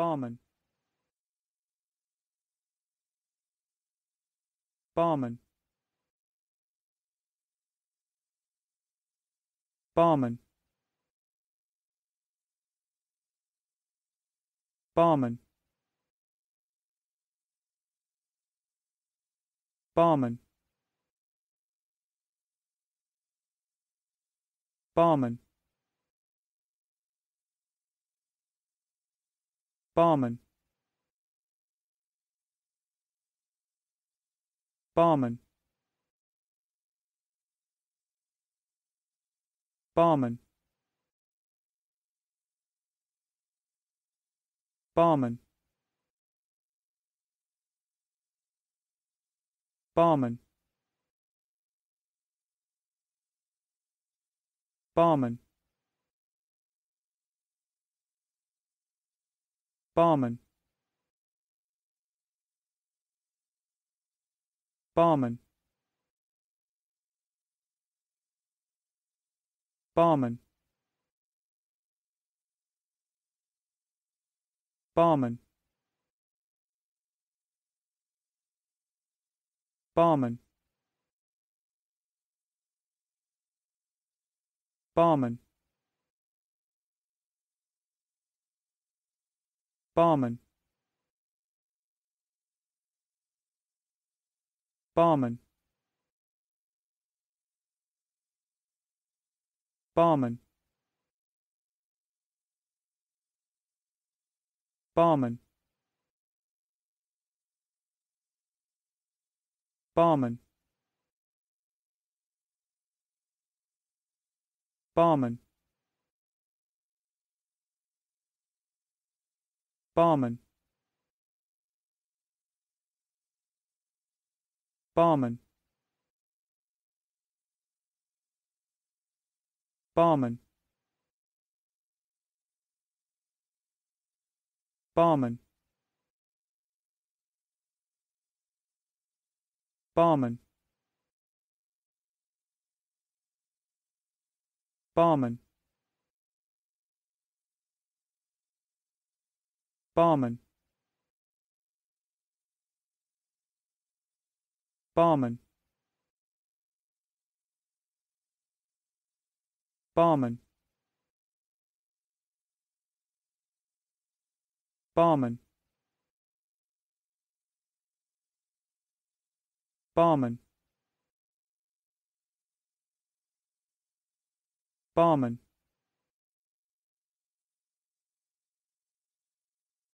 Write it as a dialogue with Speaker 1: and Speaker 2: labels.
Speaker 1: barmen. Barmen. Barmen. Barmen. Barmen. Barmen barmen. Barmen. Barmen. Barmen. Barmen. Barmen barmen barmen barmen barmen barmen barmen barmen. Barmen. Barmen. Barmen. Barmen. Barmen barmen. Barmen. Barmen. Barmen. Barmen. Barmen barmen. Barmen. Barmen. Barmen. Barmen. Barmen